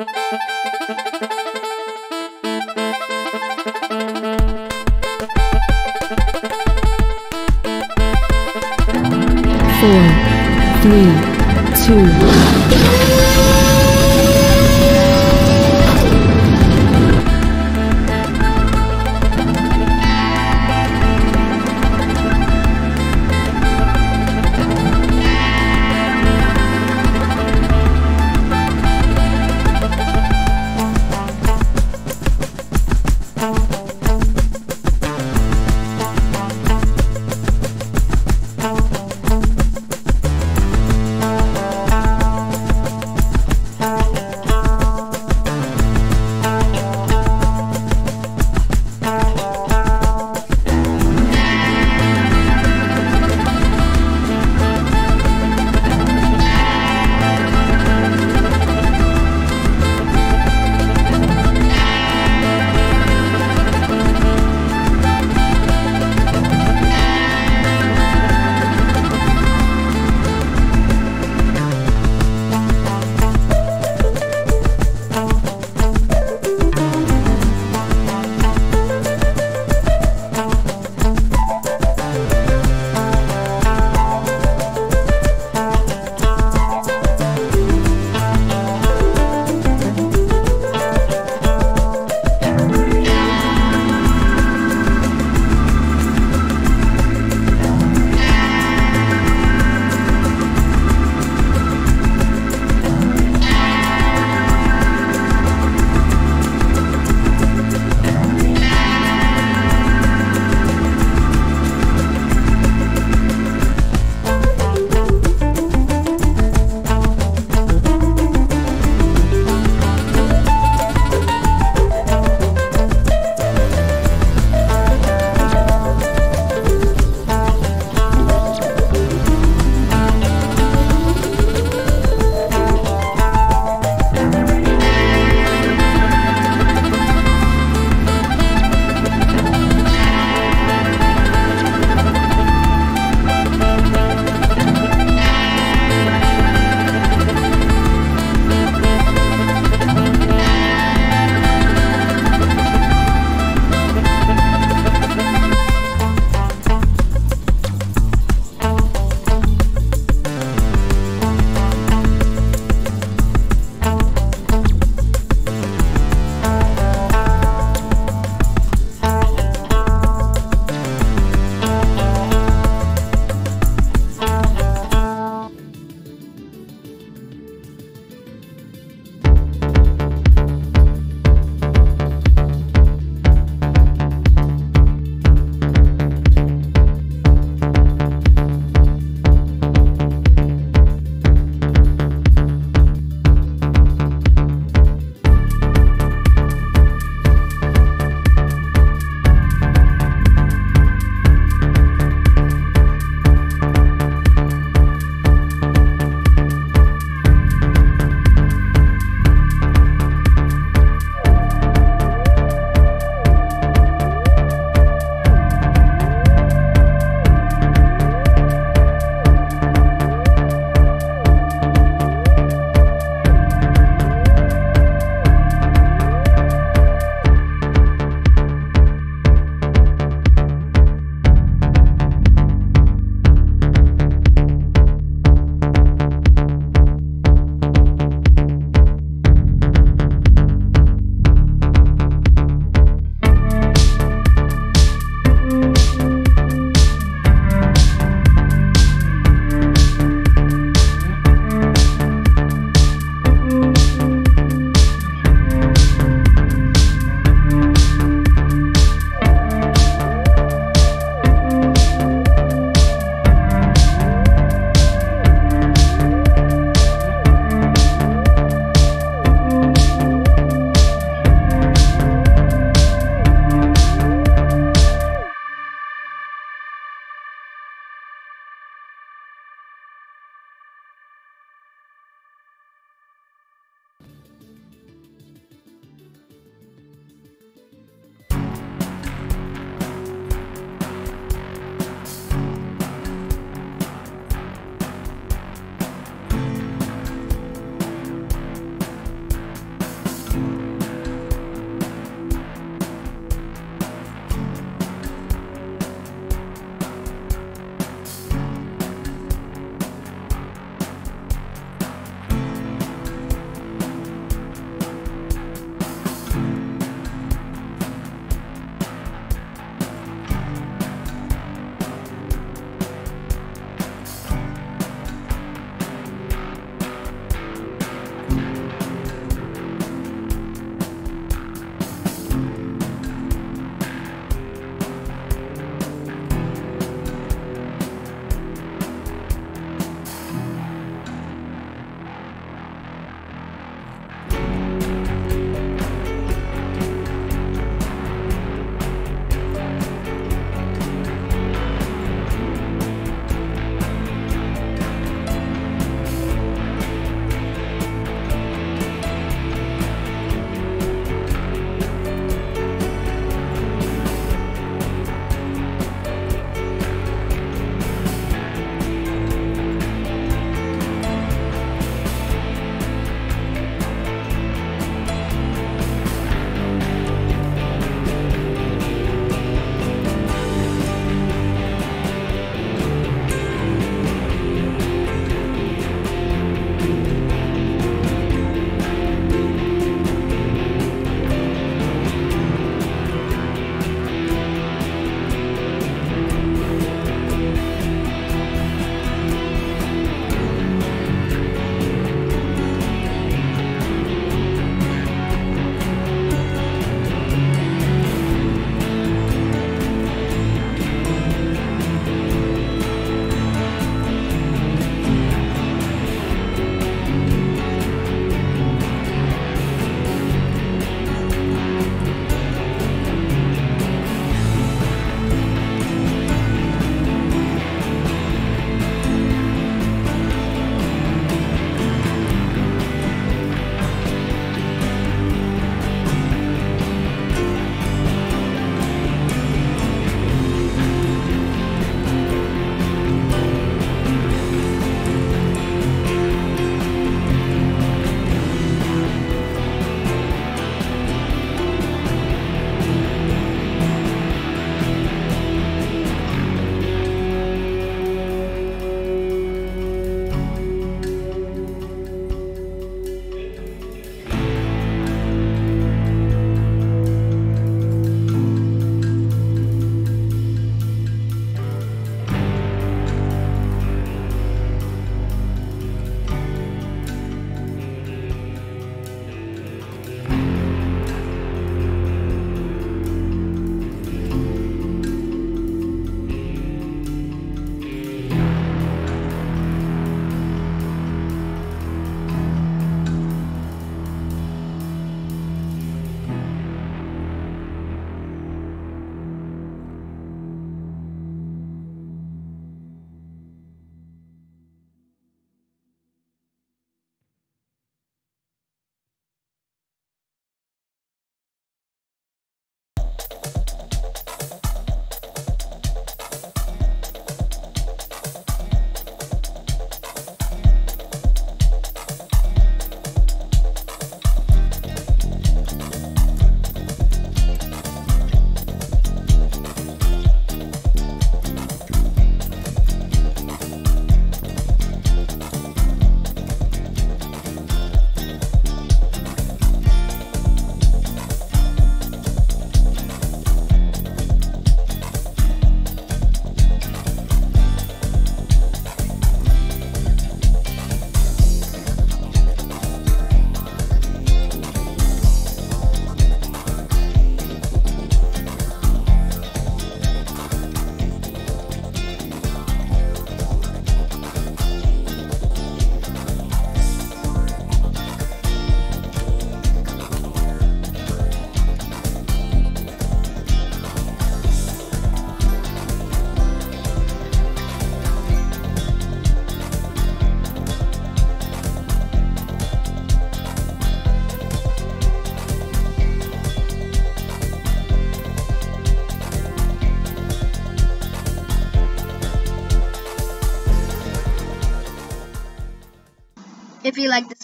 four, three, two,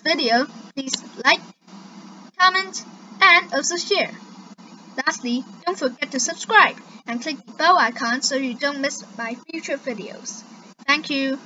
video, please like, comment, and also share. Lastly, don't forget to subscribe and click the bell icon so you don't miss my future videos. Thank you.